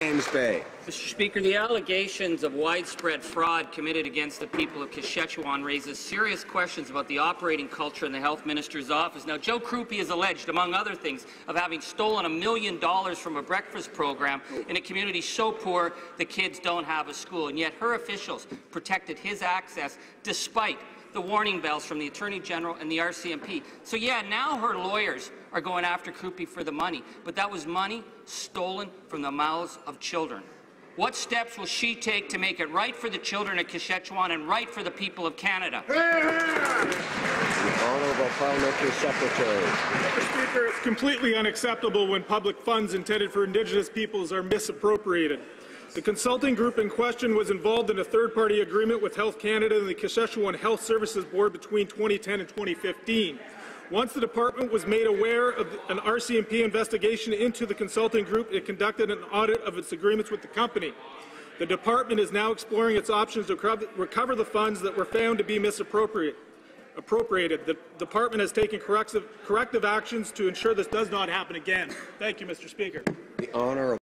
James Bay. Mr. Speaker, the allegations of widespread fraud committed against the people of Kashechewan raises serious questions about the operating culture in the Health Minister's office. Now, Joe Krupe is alleged, among other things, of having stolen a million dollars from a breakfast program in a community so poor the kids don't have a school, and yet her officials protected his access despite the warning bells from the Attorney General and the RCMP. So yeah, now her lawyers are going after Krupe for the money, but that was money stolen from the mouths of children. What steps will she take to make it right for the children of Kashechewan and right for the people of Canada? Honourable Parliamentary Secretary. Mr. Speaker, it's completely unacceptable when public funds intended for Indigenous peoples are misappropriated. The consulting group in question was involved in a third-party agreement with Health Canada and the Kashechewan Health Services Board between 2010 and 2015. Once the department was made aware of an RCMP investigation into the consulting group, it conducted an audit of its agreements with the company. The department is now exploring its options to recover the funds that were found to be misappropriated. Appropriated. The department has taken corrective, corrective actions to ensure this does not happen again. Thank you, Mr. Speaker. The Honourable